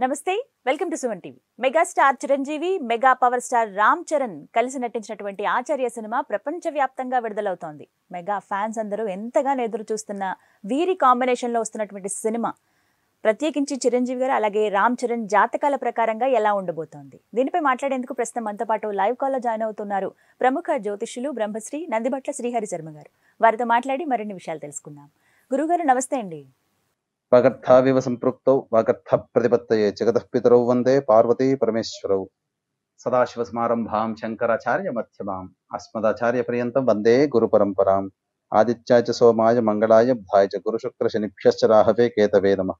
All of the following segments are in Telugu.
నమస్తే welcome to Suvan TV. Megastar Chiranjeevi mega power star Ram Charan కలిసి నటించినటువంటి ఆచార్య సినిమా ప్రపంచవ్యాప్తంగా విడుదలవుతోంది. మెగా ఫ్యాన్స్ అందరూ ఎంతగానో ఎదురు చూస్తున్న వీరి కాంబినేషన్లో వస్తున్నటువంటి సినిమా. ప్రత్యేకించి చిరంజీవి గారు అలాగే రామ్ చరణ్ జాతకాల ప్రకారంగా ఎలా ఉండబోతోంది? దీనిపై మాట్లాడేందుకు ప్రస్తుతం మనతో పాటు లైవ్ కాల్లో జాయిన్ అవుతున్నారు ప్రముఖ జ్యోతిష్యులు బ్రహ్మశ్రీ నందిబట్ల శ్రీహరి శర్మ గారు. వారితో మాట్లాడి మరిన్ని విషయాలు తెలుసుకుందాం. గురుగారు నమస్తే అండి. వాగర్థావివ సంపృక్తౌ వాగర్థ ప్రతిపత్తయే జగతఃపితరౌ వందే పార్వతీ పరమేశ్వరౌ సదాశివసమారంభాం శంకరాచార్య మధ్యమాం అస్మదాచార్య పర్యంతం వందే గురు పరంపరాం ఆదిత్యాయ చ సోమాయ మంగళాయ బుధాయ చ గురుశుక్ర శనిభ్యశ్చ రాహవే కేతవే నమ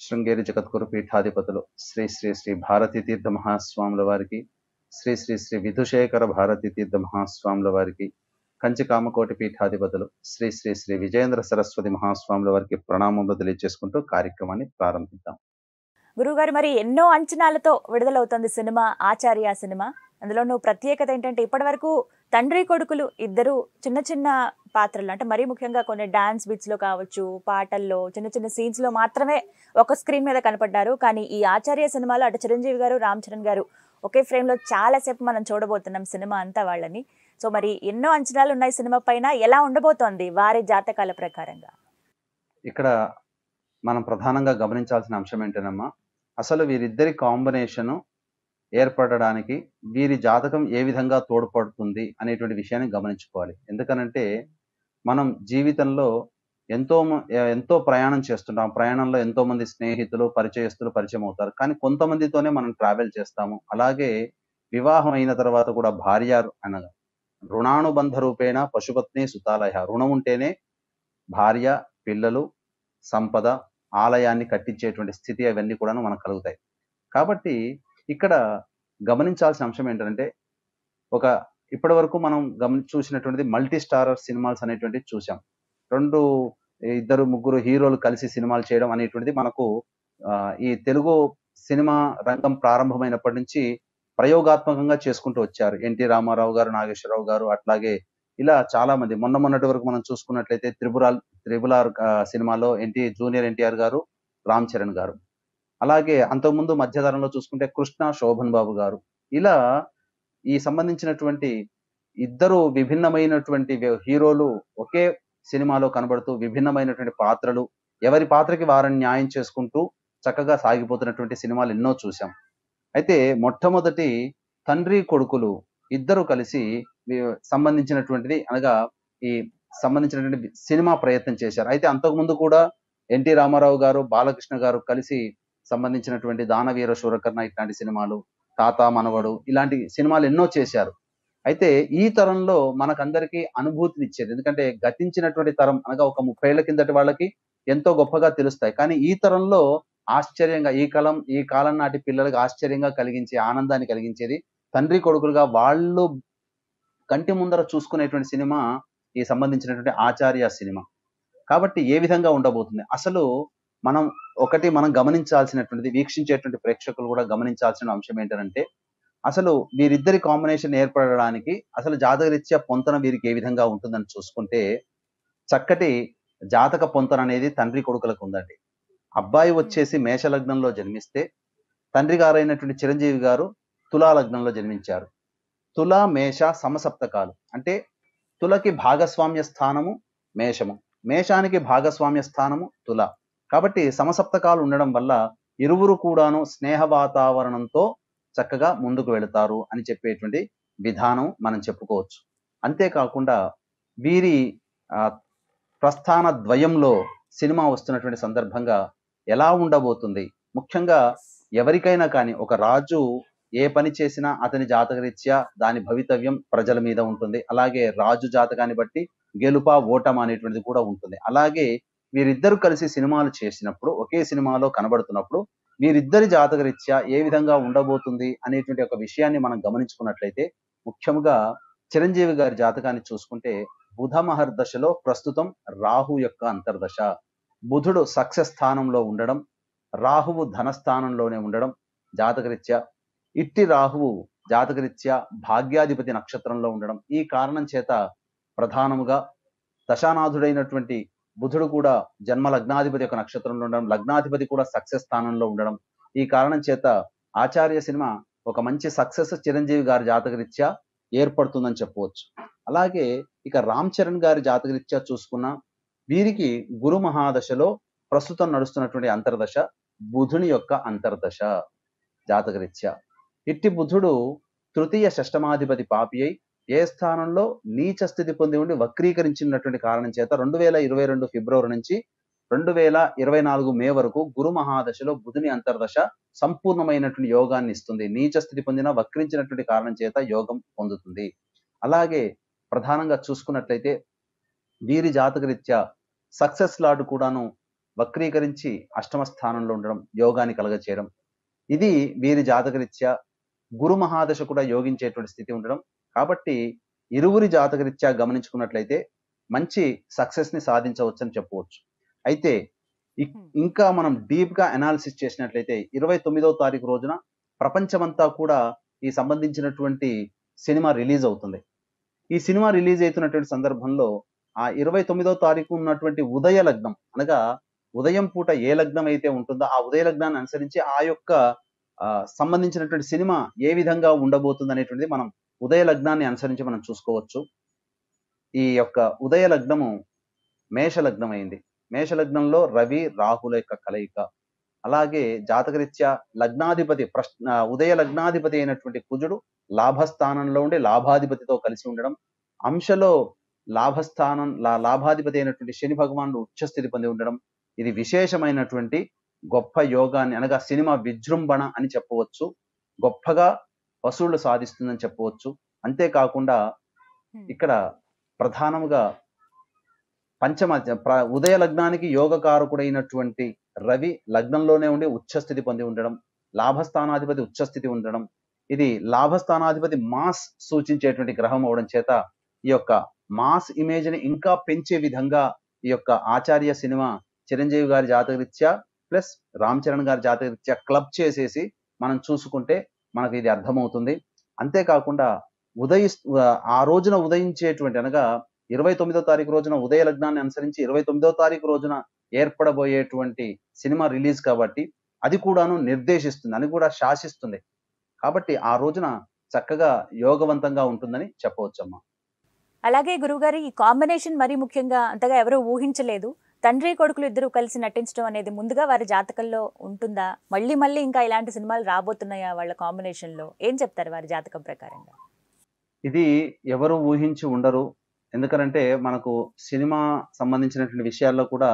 శృంగేరి జగద్గురు పీఠాధిపతులు శ్రీ శ్రీ శ్రీ భారతీ తీర్థ మహాస్వాముల వారికి శ్రీ శ్రీ శ్రీ విధుశేఖర భారతీ తీర్థ మహాస్వాముల వారికి కంచి కామకోటి పీఠాధిపతులు శ్రీ శ్రీ శ్రీ విజయేంద్ర సరస్వతి మహాస్వాముల వారికి ప్రణామములు తెలియజేసుకుంటూ కార్యక్రమాన్ని ప్రారంభిద్దాం. గురుగారు మరి ఎన్నో అంచనాలతో విడుదలవుతుంది సినిమా ఆచార్య సినిమా. అందులోనూ ప్రత్యేకత ఏంటంటే ఇప్పటివరకు తండ్రి కొడుకులు ఇద్దరు చిన్న చిన్న పాత్రలు అంటే మరీ ముఖ్యంగా కొన్ని డాన్స్ బీట్స్లో కావచ్చు పాటల్లో చిన్న చిన్న సీన్స్లో మాత్రమే ఒక స్క్రీన్ మీద కనపడ్డారు. కానీ ఈ ఆచార్య సినిమాలో అటు చిరంజీవి గారు రామ్ చరణ్ గారు ఒకే ఫ్రేమ్లో చాలాసేపు మనం చూడబోతున్నాం సినిమా అంతా వాళ్ళని. సో మరి ఎన్నో అంచనాలు ఉన్నాయి సినిమా పైన. ఎలా ఉండబోతోంది వారి జాతకాల ప్రకారంగా? ఇక్కడ మనం ప్రధానంగా గమనించాల్సిన అంశం ఏంటనమ్మా అసలు వీరిద్దరి కాంబినేషను ఏర్పడడానికి వీరి జాతకం ఏ విధంగా తోడ్పడుతుంది అనేటువంటి విషయాన్ని గమనించుకోవాలి. ఎందుకనంటే మనం జీవితంలో ఎంతో ఎంతో ప్రయాణం చేస్తుంటాం. ప్రయాణంలో ఎంతో మంది స్నేహితులు పరిచయస్తులు పరిచయం అవుతారు. కానీ కొంతమందితోనే మనం ట్రావెల్ చేస్తాము. అలాగే వివాహం అయిన తర్వాత కూడా భార్య అనగా రుణానుబంధ రూపేణ పశుపత్ని సుతాలయ. రుణం ఉంటేనే భార్య పిల్లలు సంపద ఆలయాన్ని కట్టించేటువంటి స్థితి అవన్నీ కూడా మనకు కలుగుతాయి. కాబట్టి ఇక్కడ గమనించాల్సిన అంశం ఏంటంటే ఒక ఇప్పటి వరకు మనం గమని చూసినటువంటిది మల్టీ స్టారర్ సినిమాల్స్ అనేటువంటివి చూసాం రెండు ఇద్దరు ముగ్గురు హీరోలు కలిసి సినిమాలు చేయడం అనేటువంటిది మనకు ఈ తెలుగు సినిమా రంగం ప్రారంభమైనప్పటి నుంచి ప్రయోగాత్మకంగా చేసుకుంటూ వచ్చారు. ఎన్టీ రామారావు గారు నాగేశ్వరరావు గారు అట్లాగే ఇలా చాలా మంది. మొన్న మొన్నటి వరకు మనం చూసుకున్నట్లయితే త్రిపురాల్ ఆర్ సినిమాలో NT junior NTR garu Ram Charan గారు. అలాగే అంతకుముందు మధ్యధరంలో చూసుకుంటే కృష్ణ శోభన్ బాబు గారు. ఇలా ఈ సంబంధించినటువంటి ఇద్దరు విభిన్నమైనటువంటి హీరోలు ఒకే సినిమాలో కనబడుతూ విభిన్నమైనటువంటి పాత్రలు ఎవరి పాత్రకి వారిని న్యాయం చేసుకుంటూ చక్కగా సాగిపోతున్నటువంటి సినిమాలు ఎన్నో చూసాం అయితే మొట్టమొదటి తండ్రి కొడుకులు ఇద్దరు కలిసి సంబంధించినటువంటిది అనగా ఈ సంబంధించినటువంటి సినిమా ప్రయత్నం చేశారు. అయితే అంతకుముందు కూడా ఎన్టీ రామారావు గారు బాలకృష్ణ గారు కలిసి సంబంధించినటువంటి దానవీర శూరకర్ణ ఇట్లాంటి సినిమాలు తాత మనవడు ఇలాంటి సినిమాలు ఎన్నో చేశారు. అయితే ఈ తరంలో మనకందరికీ అనుభూతిని ఇచ్చేది ఎందుకంటే గతించినటువంటి తరం అనగా ఒక ముప్పై ఏళ్ళ కిందటి వాళ్ళకి ఎంతో గొప్పగా తెలుస్తాయి. కానీ ఈ తరంలో ఆశ్చర్యంగా ఈ కాలం ఈ కాలం నాటి పిల్లలకు ఆశ్చర్యంగా కలిగించే ఆనందాన్ని కలిగించేది తండ్రి కొడుకులుగా వాళ్ళు కంటి ముందర చూసుకునేటువంటి సినిమా ఈ సంబంధించినటువంటి ఆచార్య సినిమా. కాబట్టి ఏ విధంగా ఉండబోతుంది? అసలు మనం ఒకటి మనం గమనించాల్సినటువంటిది వీక్షించేటువంటి ప్రేక్షకులు కూడా గమనించాల్సిన అంశం ఏంటంటే అసలు వీరిద్దరి కాంబినేషన్ ఏర్పడడానికి అసలు జాతకరీత్యా పొంతన వీరికి ఏ విధంగా ఉంటుందని చూసుకుంటే చక్కటి జాతక పొంతన అనేది తండ్రి కొడుకులకు ఉందండి. అబ్బాయి వచ్చేసి మేష లగ్నంలో జన్మిస్తే తండ్రి గారైనటువంటి చిరంజీవి గారు తులా లగ్నంలో జన్మించారు. తుల మేష సమసప్తకాలు. అంటే తులకి భాగస్వామ్య స్థానము మేషము. మేషానికి భాగస్వామ్య స్థానము తుల. కాబట్టి సమసప్తకాలు ఉండడం వల్ల ఇరువురు కూడాను స్నేహ వాతావరణంతో చక్కగా ముందుకు వెళతారు అని చెప్పేటువంటి విధానం మనం చెప్పుకోవచ్చు. అంతేకాకుండా వీరి ప్రస్థాన ద్వయంలో సినిమా వస్తున్నటువంటి సందర్భంగా ఎలా ఉండబోతుంది? ముఖ్యంగా ఎవరికైనా కానీ ఒక రాజు ఏ పని చేసినా అతని జాతకరీత్యా దాని భవితవ్యం ప్రజల మీద ఉంటుంది. అలాగే రాజు జాతకాన్ని బట్టి గెలుప ఓటం అనేటువంటిది కూడా ఉంటుంది. అలాగే వీరిద్దరు కలిసి సినిమాలు చేసినప్పుడు ఒకే సినిమాలో కనబడుతున్నప్పుడు వీరిద్దరి జాతకరీత్యా ఏ విధంగా ఉండబోతుంది అనేటువంటి ఒక విషయాన్ని మనం గమనించుకున్నట్లయితే ముఖ్యంగా చిరంజీవి గారి జాతకాన్ని చూసుకుంటే బుధ మహర్దశలో ప్రస్తుతం రాహు యొక్క అంతర్దశ. బుధుడు సక్సెస్ స్థానంలో ఉండడం రాహువు ధనస్థానంలోనే ఉండడం జాతకరీత్యా ఇట్టి రాహువు జాతకరీత్యా భాగ్యాధిపతి నక్షత్రంలో ఉండడం ఈ కారణం చేత ప్రధానముగా దశానాథుడైనటువంటి బుధుడు కూడా జన్మ లగ్నాధిపతి యొక్క నక్షత్రంలో ఉండడం లగ్నాధిపతి కూడా సక్సెస్ స్థానంలో ఉండడం ఈ కారణం చేత ఆచార్య సినిమా ఒక మంచి సక్సెస్ చిరంజీవి గారి జాతకరీత్యా ఏర్పడుతుందని చెప్పవచ్చు. అలాగే ఇక రామ్ చరణ్ గారి జాతకరీత్యా చూసుకున్న వీరికి గురు మహాదశలో ప్రస్తుతం నడుస్తున్నటువంటి అంతర్దశ బుధుని యొక్క అంతర్దశ జాతకరీత్యా. ఇట్టి బుధుడు తృతీయ షష్టమాధిపతి పాపి అయి ఏ స్థానంలో నీచ స్థితి పొంది ఉండి వక్రీకరించినటువంటి కారణం చేత రెండు వేల ఇరవై రెండు ఫిబ్రవరి నుంచి రెండు వేల ఇరవై నాలుగు మే వరకు గురు మహాదశలో బుధుని అంతర్దశ సంపూర్ణమైనటువంటి యోగాన్ని ఇస్తుంది. నీచ స్థితి పొందిన వక్రించినటువంటి కారణం చేత యోగం పొందుతుంది. అలాగే ప్రధానంగా చూసుకున్నట్లయితే వీరి జాతకరీత్యా సక్సెస్ లాడ్ కూడాను వక్రీకరించి అష్టమ స్థానంలో ఉండడం యోగాన్ని కలగచేయడం. ఇది వీరి జాతకరీత్యా గురు మహాదశ కూడా యోగించేటువంటి స్థితి ఉండడం. కాబట్టి ఇరువురి జాతకరీత్యా గమనించుకున్నట్లయితే మంచి సక్సెస్ని సాధించవచ్చని చెప్పవచ్చు. అయితే ఇంకా మనం డీప్గా అనాలిసిస్ చేసినట్లయితే ఇరవై తొమ్మిదవ తారీఖు రోజున ప్రపంచమంతా కూడా ఈ సంబంధించినటువంటి సినిమా రిలీజ్ అవుతుంది. ఈ సినిమా రిలీజ్ అవుతున్నటువంటి సందర్భంలో ఆ ఇరవై తొమ్మిదో తారీఖు ఉన్నటువంటి ఉదయ లగ్నం అనగా ఉదయం పూట ఏ లగ్నం అయితే ఉంటుందో ఆ ఉదయ లగ్నాన్ని అనుసరించి ఆ యొక్క సంబంధించినటువంటి సినిమా ఏ విధంగా ఉండబోతుంది అనేటువంటిది మనం ఉదయ లగ్నాన్ని అనుసరించి మనం చూసుకోవచ్చు. ఈ యొక్క ఉదయ లగ్నము మేష లగ్నం అయింది మేష లగ్నంలో రవి రాహుల యొక్క కలయిక. అలాగే జాతకరీత్యా లగ్నాధిపతి ప్రశ్న ఉదయ లగ్నాధిపతి అయినటువంటి కుజుడు లాభస్థానంలో ఉండి లాభాధిపతితో కలిసి ఉండడం. అంశలో లాభస్థానం లా- లాభాధిపతి అయినటువంటి శని భగవానుడు ఉచ్చస్థితి పొంది ఉండడం ఇది విశేషమైనటువంటి గొప్ప యోగాన్ని అనగా సినిమా విజృంభణ అని చెప్పవచ్చు. గొప్పగా వసూళ్ళు సాధిస్తుందని చెప్పవచ్చు. అంతేకాకుండా ఇక్కడ ప్రధానముగా పంచమ ఉదయ లగ్నానికి యోగకారకుడైనటువంటి రవి లగ్నంలోనే ఉండి ఉచ్చస్థితి పొంది ఉండడం లాభస్థానాధిపతి ఉచ్చస్థితి ఉండడం. ఇది లాభస్థానాధిపతి మాస్ సూచించేటువంటి గ్రహం అవడం చేత ఈ యొక్క మాస్ ఇమేజ్ని ఇంకా పెంచే విధంగా ఈ యొక్క ఆచార్య సినిమా చిరంజీవి గారి జాతకరీత్యా ప్లస్ రామ్ చరణ్ గారి జాతకరీత్యా క్లబ్ చేసేసి మనం చూసుకుంటే మనకు ఇది అర్థమవుతుంది. అంతేకాకుండా ఉదయి ఆ రోజున ఉదయించేటువంటి అనగా ఇరవై తొమ్మిదో తారీఖు రోజున ఉదయ లగ్నాన్ని అనుసరించి ఇరవై తొమ్మిదో తారీఖు రోజున ఏర్పడబోయేటువంటి సినిమా రిలీజ్ కాబట్టి అది కూడాను నిర్దేశిస్తుంది అని కూడా శాసిస్తుంది. కాబట్టి ఆ రోజున చక్కగా యోగవంతంగా ఉంటుందని చెప్పవచ్చమ్మా. అలాగే గురువుగారు ఈ కాంబినేషన్ మరీ ముఖ్యంగా అంతగా ఎవరూ ఊహించలేదు. తండ్రి కొడుకులు ఇద్దరు కలిసి నటించడం అనేది ముందుగా వారి జాతకంలో ఉంటుందా? మళ్ళీ మళ్ళీ ఇంకా ఇలాంటి సినిమాలు రాబోతున్నాయా వాళ్ళ కాంబినేషన్లో? ఏం చెప్తారు వారి జాతకం ప్రకారంగా? ఇది ఎవరు ఊహించి ఉండరు. ఎందుకనంటే మనకు సినిమా సంబంధించినటువంటి విషయాల్లో కూడా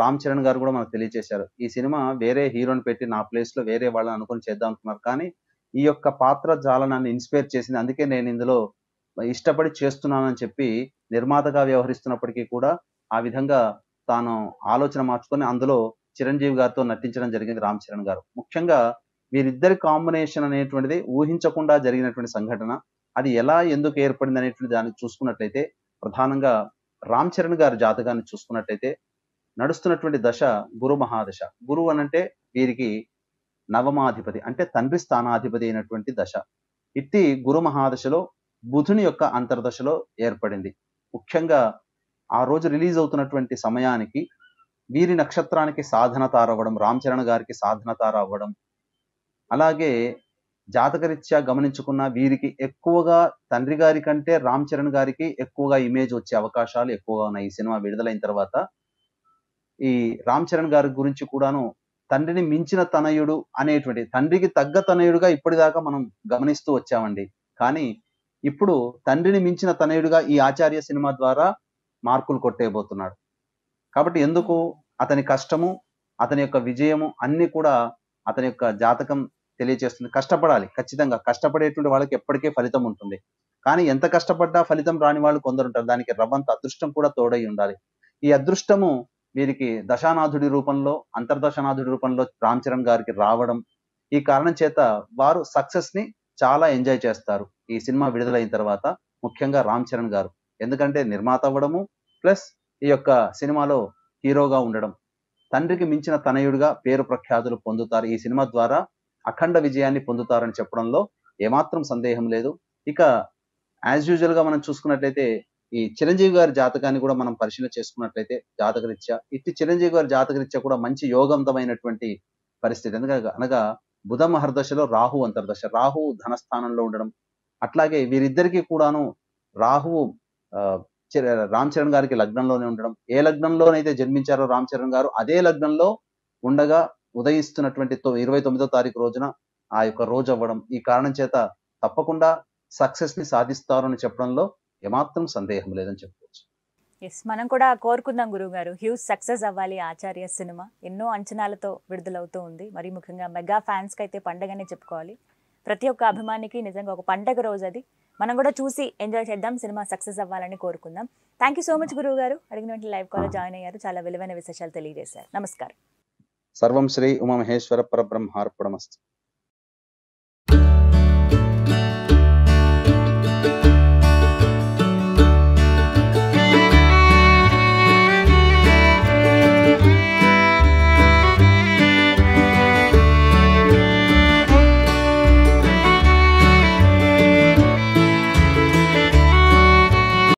రామ్ చరణ్ గారు కూడా మనకు తెలియజేశారు ఈ సినిమా వేరే హీరోని పెట్టి నా ప్లేస్లో వేరే వాళ్ళని అనుకుని చేద్దాం అనుకున్నారు. కానీ ఈ యొక్క పాత్ర చాలా నన్ను ఇన్స్పైర్ చేసింది. అందుకే నేను ఇందులో ఇష్టపడి చేస్తున్నానని చెప్పి నిర్మాతగా వ్యవహరిస్తున్నప్పటికీ కూడా ఆ విధంగా తాను ఆలోచన మార్చుకొని అందులో చిరంజీవి గారితో నటించడం జరిగింది రామ్ చరణ్ గారు. ముఖ్యంగా వీరిద్దరి కాంబినేషన్ అనేటువంటిది ఊహించకుండా జరిగినటువంటి సంఘటన. అది ఎలా ఎందుకు ఏర్పడింది అనేటువంటి దాన్ని చూసుకున్నట్లయితే ప్రధానంగా రామ్ చరణ్ గారి జాతకాన్ని చూసుకున్నట్లయితే నడుస్తున్నటువంటి దశ గురు మహాదశ. గురువు అనంటే వీరికి నవమాధిపతి అంటే తండ్రి స్థానాధిపతి అయినటువంటి దశ. ఇట్టి గురు మహాదశలో బుధుని యొక్క అంతర్దశలో ఏర్పడింది. ముఖ్యంగా ఆ రోజు రిలీజ్ అవుతున్నటువంటి సమయానికి వీరి నక్షత్రానికి సాధన తారవ్వడం రామ్ చరణ్ గారికి సాధన తారవ్వడం అలాగే జాతకరీత్యా గమనించుకున్న వీరికి ఎక్కువగా తండ్రి గారి కంటే రామ్ చరణ్ గారికి ఎక్కువగా ఇమేజ్ వచ్చే అవకాశాలు ఎక్కువగా ఉన్నాయి. ఈ సినిమా విడుదలైన తర్వాత ఈ రామ్ చరణ్ గారి గురించి కూడాను తండ్రిని మించిన తనయుడు అనేటువంటి తండ్రికి తగ్గ తనయుడుగా ఇప్పటిదాకా మనం గమనిస్తూ వచ్చామండి. కానీ ఇప్పుడు తండ్రిని మించిన తనయుడుగా ఈ ఆచార్య సినిమా ద్వారా మార్కులు కొట్టేయబోతున్నాడు. కాబట్టి ఎందుకు? అతని కష్టము అతని యొక్క విజయము అన్ని కూడా అతని యొక్క జాతకం తెలియజేస్తుంది కష్టపడాలి ఖచ్చితంగా. కష్టపడేటువంటి వాళ్ళకి ఎప్పటికే ఫలితం ఉంటుంది. కానీ ఎంత కష్టపడ్డా ఫలితం రాని వాళ్ళు కొందరు ఉంటారు. దానికి రవ్వంత అదృష్టం కూడా తోడై ఉండాలి. ఈ అదృష్టము వీరికి దశానాథుడి రూపంలో అంతర్దశనాథుడి రూపంలో రామ్ చరణ్ గారికి రావడం ఈ కారణం చేత వారు సక్సెస్ని చాలా ఎంజాయ్ చేస్తారు. ఈ సినిమా విడుదలైన తర్వాత ముఖ్యంగా రామ్ చరణ్ గారు. ఎందుకంటే నిర్మాత అవ్వడము ప్లస్ ఈ యొక్క సినిమాలో హీరోగా ఉండడం. తండ్రికి మించిన తనయుడిగా పేరు ప్రఖ్యాతులు పొందుతారు. ఈ సినిమా ద్వారా అఖండ విజయాన్ని పొందుతారని చెప్పడంలో ఏమాత్రం సందేహం లేదు. ఇక యాజ్ యూజువల్గా మనం చూసుకున్నట్లయితే ఈ చిరంజీవి గారి జాతకాన్ని కూడా మనం పరిశీలన చేసుకున్నట్లయితే జాతకరీత్యా ఇట్టి చిరంజీవి గారి జాతకరీత్యా కూడా మంచి యోగవంతమైనటువంటి పరిస్థితి. ఎందుకంటే అనగా బుధ మహర్దశలో రాహు అంతర్దశ. రాహు ధనస్థానంలో ఉండడం. అట్లాగే వీరిద్దరికీ కూడాను రాహువు ఆ, రామ్ చరణ్ గారికి లగ్నంలోనే ఉండడం. ఏ లగ్నంలోనైతే జన్మించారో రామ్ చరణ్ గారు అదే లగ్నంలో ఉండగా ఉదయిస్తున్నటువంటి ఇరవై తొమ్మిదో తారీఖు రోజున ఆ యొక్క రోజు అవ్వడం. ఈ కారణం చేత తప్పకుండా సక్సెస్ని సాధిస్తారని చెప్పడంలో ఏమాత్రం సందేహం లేదని చెప్పు ఎస్ మనం కూడా కోరుకుందాం గురువు గారు హ్యూజ్ సక్సెస్ అవ్వాలి ఆచార్య సినిమా. ఎన్నో అంచనాలతో విడుదలవుతూ ఉంది. మరి ముఖ్యంగా మెగా ఫ్యాన్స్కి అయితే పండగనే చెప్పుకోవాలి. ప్రతి ఒక్క అభిమానికి నిజంగా ఒక పండగ రోజు అది. మనం కూడా చూసి ఎంజాయ్ చేద్దాం సినిమా సక్సెస్ అవ్వాలని కోరుకుందాం. థ్యాంక్ యూ సో మచ్ గురువు గారు అడిగిన లైవ్ కాల్ జాయిన్ అయ్యారు. చాలా విలువైన విశేషాలు తెలియజేశారు. నమస్కారం. సర్వం శ్రీ ఉమామహేశ్వర పరబ్రహ్మార్పణమస్తు.